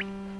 음.